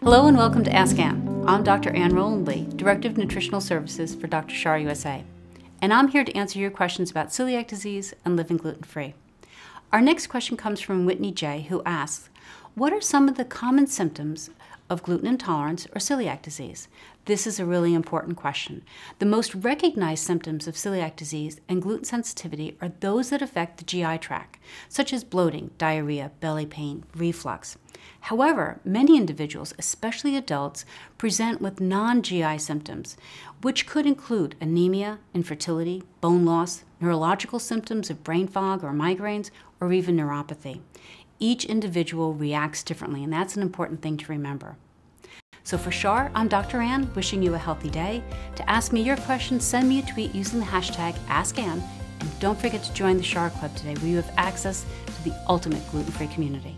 Hello and welcome to Ask Anne. I'm Dr. Anne Roland Lee, Director of Nutritional Services for Dr. Schar USA, and I'm here to answer your questions about celiac disease and living gluten free. Our next question comes from Whitney J., who asks What are some of the common symptoms of gluten intolerance or celiac disease? This is a really important question. The most recognized symptoms of celiac disease and gluten sensitivity are those that affect the GI tract, such as bloating, diarrhea, belly pain, reflux. However, many individuals, especially adults, present with non GI symptoms, which could include anemia, infertility, bone loss, neurological symptoms of brain fog or migraines, or even neuropathy. Each individual reacts differently, and that's an important thing to remember. So for Schar, I'm Dr. Anne, wishing you a healthy day. To ask me your questions, send me a tweet using the hashtag AskAnne, and don't forget to join the Schar Club today, where you have access to the ultimate gluten-free community.